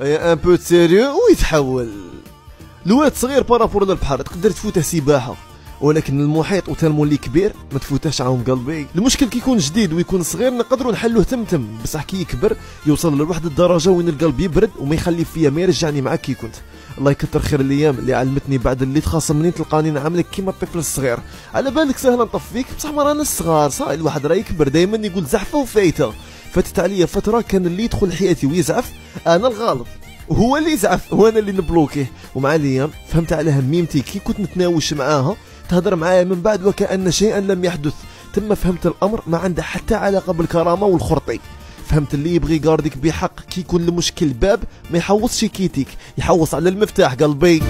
un peu sérieux ويتحول. الواد صغير par rapport للبحر تقدر تفوته سباحة. ولكن المحيط و tellement اللي كبير ما تفوتاش عاهم قلبي. المشكل كي يكون جديد ويكون صغير نقدروا نحلوه تم تم بصح كي يكبر يوصل لواحد الدرجة وين القلب يبرد وما يخلي فيا ما يرجعني معاك كي كنت. الله يكثر خير الأيام اللي علمتني بعد اللي تخاصمني تلقاني نعاملك كيما الطفل الصغير. على بالك سهله نطفيك بصح ما رانا الصغار صاي الواحد راه يكبر دائما يقول زحفة وفايتة. فاتت عليا فترة كان اللي يدخل حياتي ويزعف أنا الغالب هو اللي يزعف وأنا اللي نبلوكيه ومع الأيام فهمت على هميمتي كي كنت نتناوش معاها تهضر معايا من بعد وكأن شيئا لم يحدث. ثم فهمت الأمر ما عنده حتى علاقة بالكرامة والخرطي. فهمت اللي يبغي يقاردك بحق كي يكون المشكل باب ما يحوصش كيتيك يحوص على المفتاح قلبي.